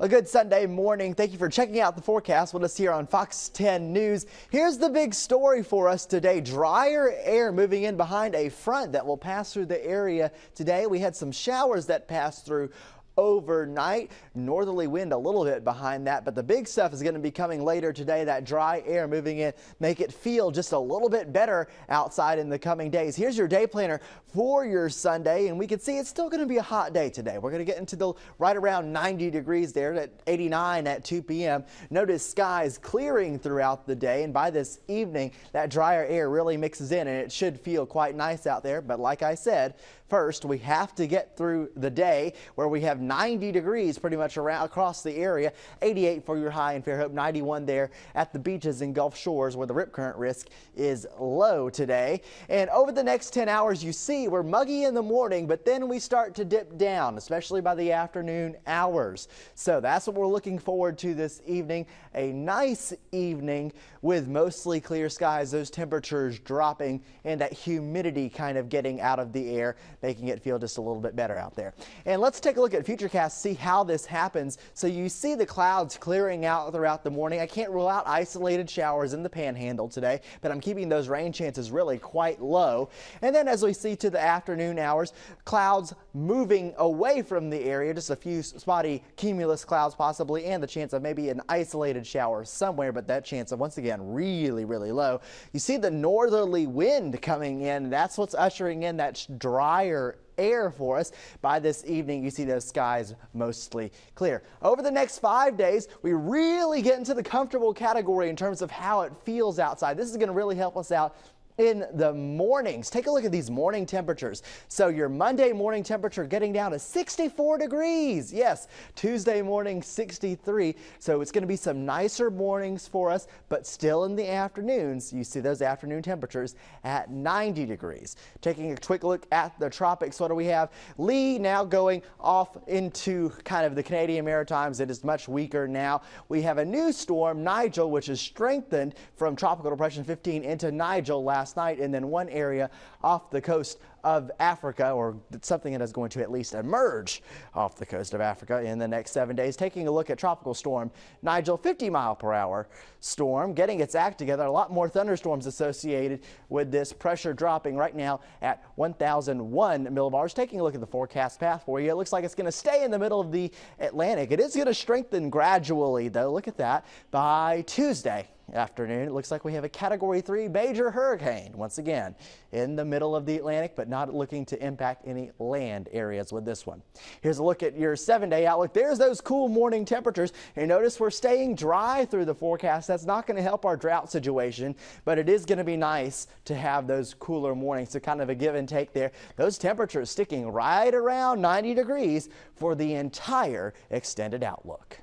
A good Sunday morning. Thank you for checking out the forecast with us here on Fox 10 News. Here's the big story for us today. Drier air moving in behind a front that will pass through the area today. We had some showers that passed through overnight. Northerly wind a little bit behind that, but the big stuff is going to be coming later today. That dry air moving in, make it feel just a little bit better outside in the coming days. Here's your day planner for your Sunday, and we can see it's still going to be a hot day today. We're going to get into the right around 90 degrees there at 89 at 2 p.m. Notice skies clearing throughout the day, and by this evening, that drier air really mixes in, and it should feel quite nice out there. But like I said, first we have to get through the day where we have 90 degrees pretty much around across the area. 88 for your high in Fairhope, 91 there at the beaches in Gulf Shores where the rip current risk is low today. And over the next 10 hours, you see we're muggy in the morning, but then we start to dip down, especially by the afternoon hours. So that's what we're looking forward to this evening. A nice evening with mostly clear skies, those temperatures dropping and that humidity kind of getting out of the air, making it feel just a little bit better out there. And let's take a look at Futurecast, see how this happens. So you see the clouds clearing out throughout the morning. I can't rule out isolated showers in the panhandle today, but I'm keeping those rain chances really quite low. And then as we see to the afternoon hours, clouds moving away from the area, just a few spotty cumulus clouds possibly, and the chance of maybe an isolated shower somewhere, but that chance of once again really, really low. You see the northerly wind coming in. That's what's ushering in that drier air for us. By this evening, you see those skies mostly clear. Over the next five days, we really get into the comfortable category in terms of how it feels outside. This is going to really help us out in the mornings. Take a look at these morning temperatures. So your Monday morning temperature getting down to 64 degrees. Yes, Tuesday morning 63. So it's going to be some nicer mornings for us, but still in the afternoons, you see those afternoon temperatures at 90 degrees. Taking a quick look at the tropics, what do we have? Lee now going off into kind of the Canadian Maritimes. It is much weaker now. We have a new storm, Nigel, which is strengthened from Tropical Depression 15 into Nigel last last night, and then one area off the coast of Africa, or something that is going to at least emerge off the coast of Africa in the next seven days. Taking a look at tropical storm Nigel, 50 mile per hour storm, getting its act together. A lot more thunderstorms associated with this pressure dropping right now at 1001 millibars. Taking a look at the forecast path for you, it looks like it's going to stay in the middle of the Atlantic. It is going to strengthen gradually, though. Look at that by Tuesday afternoon. It looks like we have a Category 3 major hurricane once again in the middle of the Atlantic, but not looking to impact any land areas with this one. Here's a look at your seven-day outlook. There's those cool morning temperatures. And notice we're staying dry through the forecast. That's not going to help our drought situation, but it is going to be nice to have those cooler mornings. So kind of a give and take there. Those temperatures sticking right around 90 degrees for the entire extended outlook.